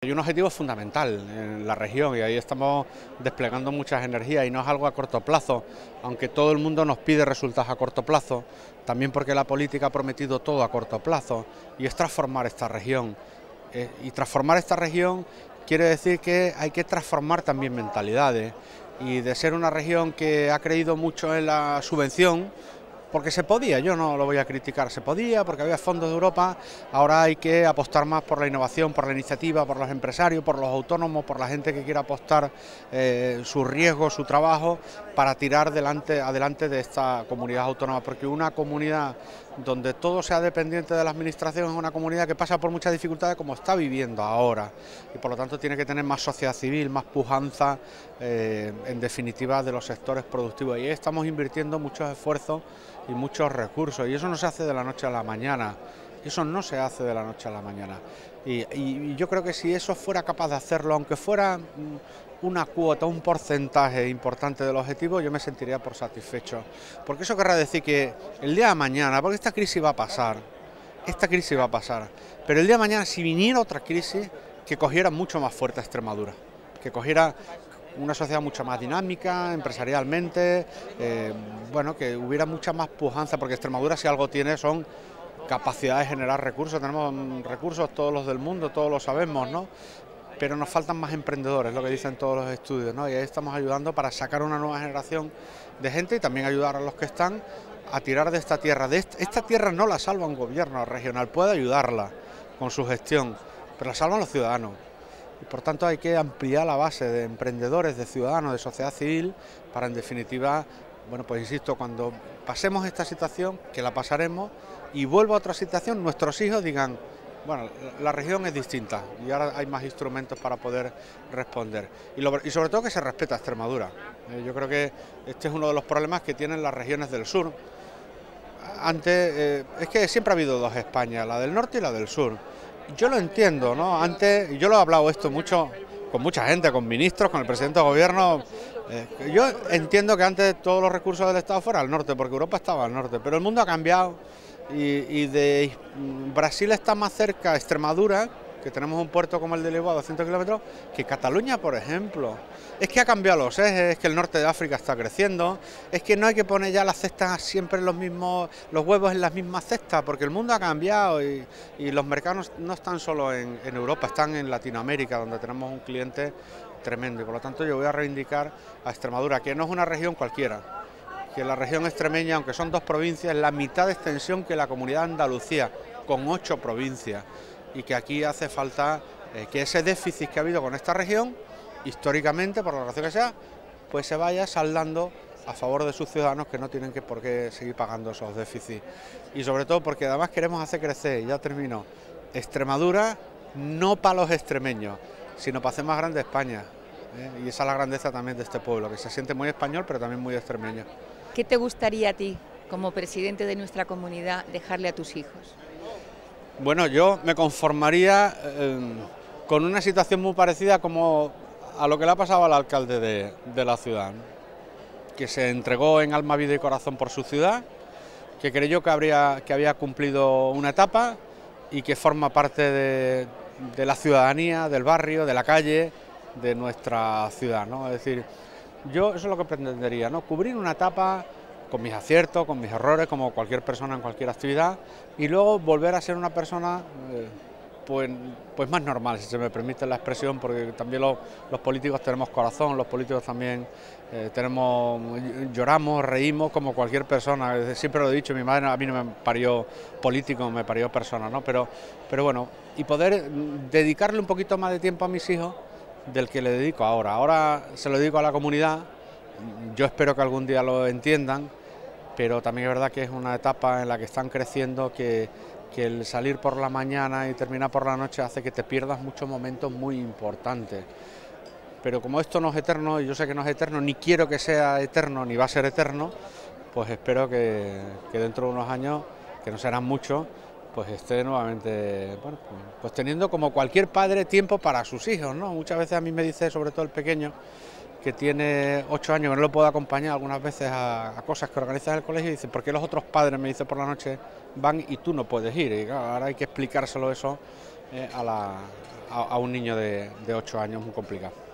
Hay un objetivo fundamental en la región y ahí estamos desplegando muchas energías y no es algo a corto plazo, aunque todo el mundo nos pide resultados a corto plazo, también porque la política ha prometido todo a corto plazo y es transformar esta región. Eh, y transformar esta región quiere decir que hay que transformar también mentalidades y de ser una región que ha creído mucho en la subvención, porque se podía, yo no lo voy a criticar, se podía porque había fondos de Europa, ahora hay que apostar más por la innovación, por la iniciativa, por los empresarios, por los autónomos, por la gente que quiera apostar eh, su riesgo, su trabajo para tirar delante, adelante de esta comunidad autónoma, porque una comunidad donde todo sea dependiente de la administración es una comunidad que pasa por muchas dificultades como está viviendo ahora. Y por lo tanto tiene que tener más sociedad civil, más pujanza eh, en definitiva de los sectores productivos. Y estamos invirtiendo muchos esfuerzos y muchos recursos y eso no se hace de la noche a la mañana. Eso no se hace de la noche a la mañana. Y, yo creo que si eso fuera capaz de hacerlo, aunque fuera mm, una cuota, un porcentaje importante del objetivo, yo me sentiría por satisfecho. Porque eso querrá decir que el día de mañana, porque esta crisis va a pasar, esta crisis va a pasar, pero el día de mañana si viniera otra crisis, que cogiera mucho más fuerte a Extremadura, que cogiera una sociedad mucho más dinámica, empresarialmente, eh, bueno, que hubiera mucha más pujanza, porque Extremadura si algo tiene son capacidad de generar recursos, tenemos recursos todos los del mundo, todos lo sabemos, ¿no? Pero nos faltan más emprendedores, lo que dicen todos los estudios, ¿no? Y ahí estamos ayudando para sacar una nueva generación de gente y también ayudar a los que están a tirar de esta tierra. De esta tierra no la salva un gobierno regional, puede ayudarla con su gestión, pero la salvan los ciudadanos. Y por tanto hay que ampliar la base de emprendedores, de ciudadanos, de sociedad civil, para en definitiva, bueno, pues insisto, cuando pasemos esta situación, que la pasaremos, y vuelva a otra situación, nuestros hijos digan, bueno, la región es distinta y ahora hay más instrumentos para poder responder. Y, sobre todo que se respeta Extremadura. Eh, yo creo que este es uno de los problemas que tienen las regiones del sur. Antes, eh, es que siempre ha habido dos Españas, la del norte y la del sur. Yo lo entiendo, ¿no? Antes, yo lo he hablado esto mucho con mucha gente, con ministros, con el presidente del gobierno. Eh, yo entiendo que antes todos los recursos del Estado fueran al norte, porque Europa estaba al norte, pero el mundo ha cambiado y, de Brasil está más cerca Extremadura, que tenemos un puerto como el de Lisboa a 200 kilómetros, que Cataluña, por ejemplo. Es que ha cambiado los ejes, es que el norte de África está creciendo, es que no hay que poner ya las cestas siempre en los mismos, los huevos en las mismas cestas, porque el mundo ha cambiado y, los mercados no están solo en, Europa, están en Latinoamérica, donde tenemos un cliente tremendo. Por lo tanto yo voy a reivindicar a Extremadura, que no es una región cualquiera que la región extremeña, aunque son dos provincias, es la mitad de extensión que la comunidad de Andalucía, con ocho provincias, y que aquí hace falta eh, que ese déficit que ha habido con esta región, históricamente, por la razón que sea, pues se vaya saldando a favor de sus ciudadanos que no tienen que por qué seguir pagando esos déficits. Y sobre todo porque además queremos hacer crecer, ya termino, Extremadura no para los extremeños, sino para hacer más grande España. ¿eh? Y esa es la grandeza también de este pueblo, que se siente muy español pero también muy extremeño. ¿Qué te gustaría a ti, como presidente de nuestra comunidad, dejarle a tus hijos? Bueno, yo me conformaría eh, con una situación muy parecida como a lo que le ha pasado al alcalde de, la ciudad, que se entregó en alma, vida y corazón por su ciudad, que creyó que, habría, que había cumplido una etapa y que forma parte de, de la ciudadanía, del barrio, de la calle, de nuestra ciudad. ¿no? Es decir, yo eso es lo que pretendería, ¿no? Cubrir una etapa con mis aciertos, con mis errores, como cualquier persona en cualquier actividad, y luego volver a ser una persona eh, pues, pues más normal, si se me permite la expresión, porque también los, políticos tenemos corazón, los políticos también eh, tenemos, lloramos, reímos como cualquier persona. Siempre lo he dicho, mi madre a mí no me parió político, me parió persona, ¿no? Pero, pero bueno, y poder dedicarle un poquito más de tiempo a mis hijos del que le dedico ahora. Ahora se lo dedico a la comunidad, yo espero que algún día lo entiendan, pero también es verdad que es una etapa en la que están creciendo que, el salir por la mañana y terminar por la noche hace que te pierdas muchos momentos muy importantes. Pero como esto no es eterno, y yo sé que no es eterno, ni quiero que sea eterno, ni va a ser eterno, pues espero que, que dentro de unos años, que no serán muchos, pues esté nuevamente, bueno, pues teniendo como cualquier padre tiempo para sus hijos, ¿no? Muchas veces a mí me dice, sobre todo el pequeño, que tiene ocho años, que no lo puedo acompañar algunas veces a, cosas que organiza el colegio, y dice, ¿por qué los otros padres, me dice por la noche, van y tú no puedes ir? Y ahora hay que explicárselo eso eh, a, la, a, un niño de, de 8 años muy complicado.